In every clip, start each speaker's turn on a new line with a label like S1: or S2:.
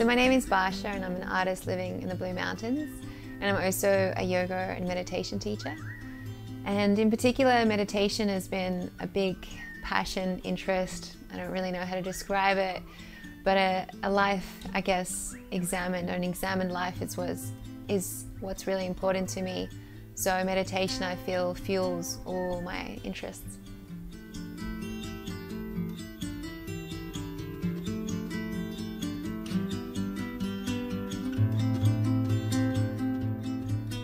S1: So my name is Basia and I'm an artist living in the Blue Mountains and I'm also a yoga and meditation teacher. And in particular, meditation has been a big passion, interest. I don't really know how to describe it, but a, a life, I guess, examined, an examined life is, was, is what's really important to me. So meditation, I feel, fuels all my interests.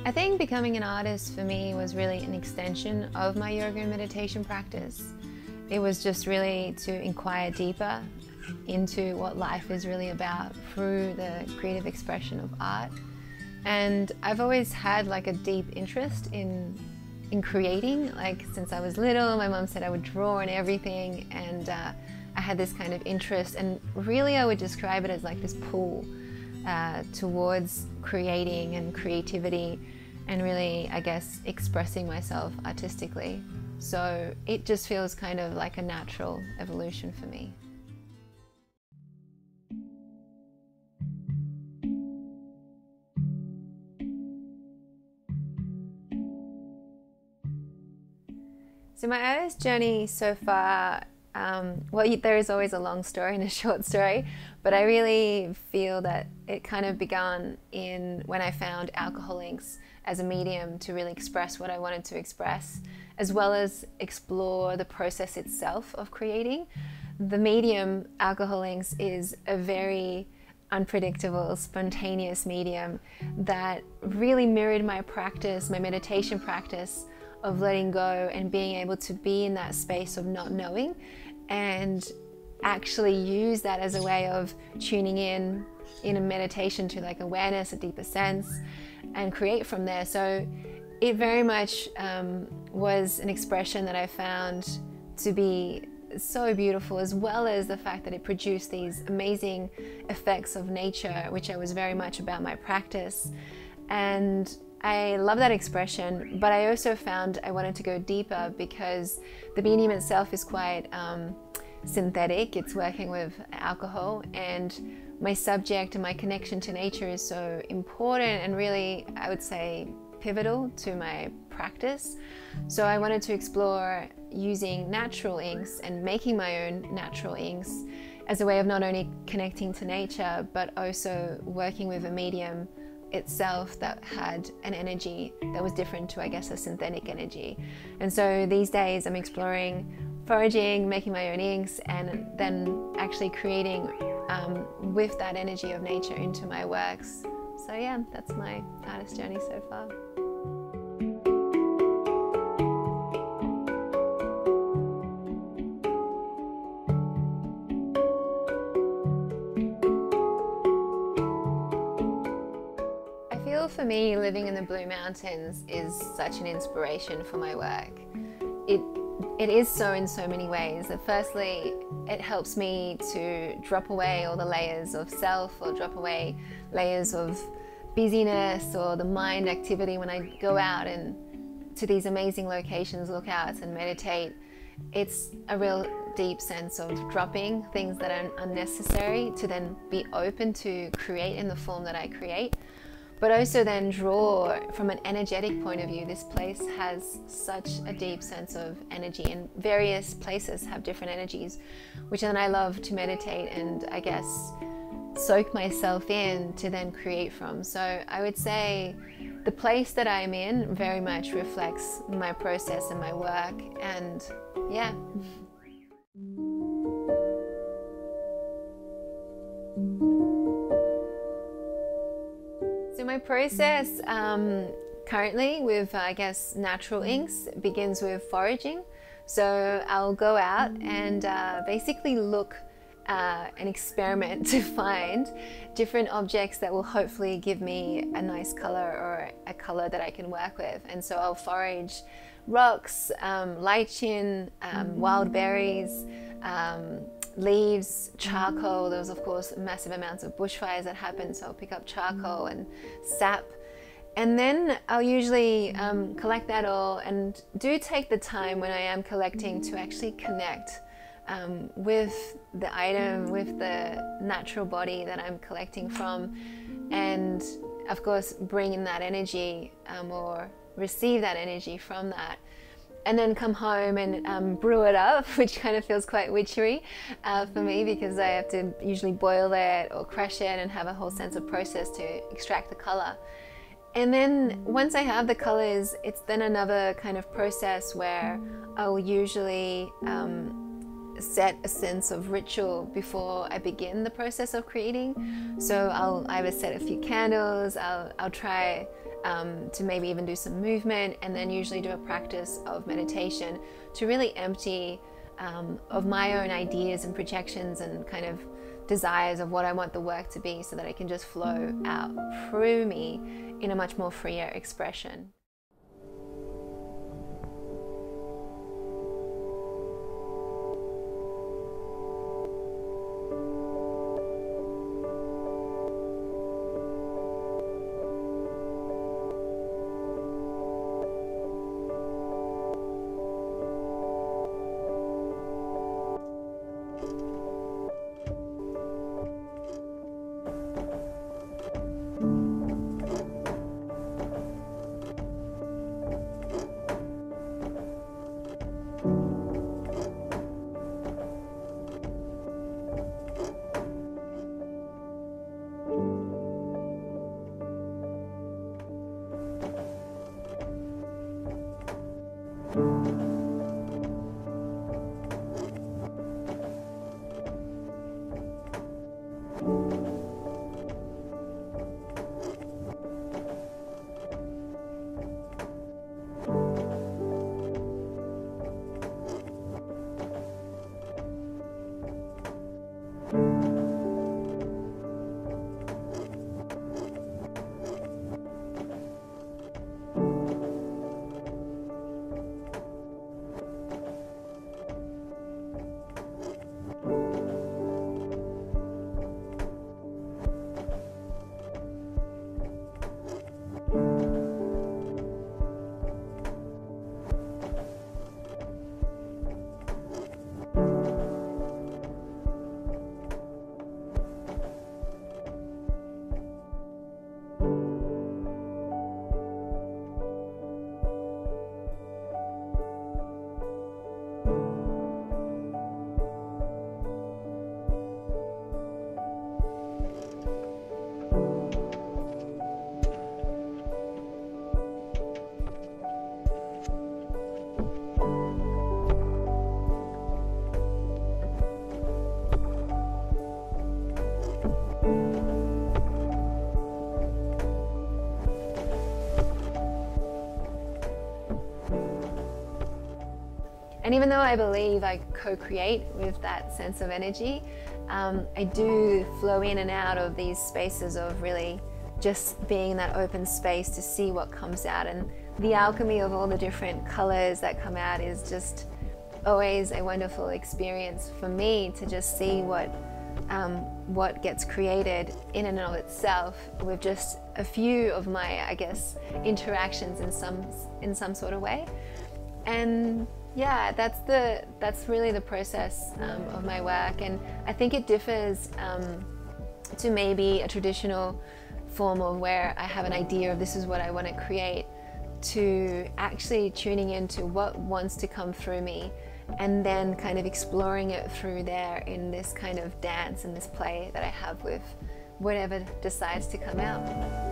S1: I think becoming an artist for me was really an extension of my yoga and meditation practice. It was just really to inquire deeper into what life is really about through the creative expression of art. And I've always had like a deep interest in in creating. Like since I was little, my mom said I would draw and everything, and uh, I had this kind of interest. And really, I would describe it as like this pull uh, towards creating and creativity and really, I guess, expressing myself artistically. So it just feels kind of like a natural evolution for me. So my artist journey so far, um, well, there is always a long story and a short story, but I really feel that it kind of began in when I found alcohol inks as a medium to really express what I wanted to express, as well as explore the process itself of creating. The medium alcohol inks is a very unpredictable, spontaneous medium that really mirrored my practice, my meditation practice of letting go and being able to be in that space of not knowing and actually use that as a way of tuning in in a meditation to like awareness, a deeper sense, and create from there. So it very much um, was an expression that I found to be so beautiful, as well as the fact that it produced these amazing effects of nature, which I was very much about my practice. And I love that expression, but I also found I wanted to go deeper because the medium itself is quite um, synthetic. It's working with alcohol, and my subject and my connection to nature is so important and really, I would say, pivotal to my practice. So I wanted to explore using natural inks and making my own natural inks as a way of not only connecting to nature but also working with a medium itself that had an energy that was different to, I guess, a synthetic energy. And so these days I'm exploring foraging, making my own inks, and then actually creating um, with that energy of nature into my works. So, yeah, that's my artist journey so far. I feel for me, living in the Blue Mountains is such an inspiration for my work. It it is so in so many ways. Firstly, it helps me to drop away all the layers of self or drop away layers of busyness or the mind activity when I go out and to these amazing locations, look out and meditate. It's a real deep sense of dropping things that are unnecessary to then be open to create in the form that I create but also then draw from an energetic point of view. This place has such a deep sense of energy, and various places have different energies, which then I love to meditate and I guess soak myself in to then create from. So I would say the place that I'm in very much reflects my process and my work, and yeah. process um, currently with, I guess, natural inks begins with foraging. So I'll go out and uh, basically look uh, and experiment to find different objects that will hopefully give me a nice color or a color that I can work with. And so I'll forage rocks, um, lichen, um, wild berries, um, leaves, charcoal. There was, of course, massive amounts of bushfires that happened, so I'll pick up charcoal and sap. And then I'll usually um, collect that all and do take the time when I am collecting to actually connect um, with the item, with the natural body that I'm collecting from, and of course, bring in that energy um, or receive that energy from that. And then come home and um, brew it up, which kind of feels quite witchery uh, for me because I have to usually boil it or crush it and have a whole sense of process to extract the color. And then once I have the colors, it's then another kind of process where I'll usually um, set a sense of ritual before I begin the process of creating. So I'll either set a few candles, I'll, I'll try um, to maybe even do some movement, and then usually do a practice of meditation to really empty um, of my own ideas and projections and kind of desires of what I want the work to be so that it can just flow out through me in a much more freer expression. Even though I believe I co create with that sense of energy, um, I do flow in and out of these spaces of really just being in that open space to see what comes out. And the alchemy of all the different colors that come out is just always a wonderful experience for me to just see what um, what gets created in and of itself with just a few of my, I guess, interactions in some in some sort of way. And yeah, that's the that's really the process um, of my work, and I think it differs um, to maybe a traditional form of where I have an idea of this is what I want to create, to actually tuning into what wants to come through me, and then kind of exploring it through there in this kind of dance and this play that I have with whatever decides to come out.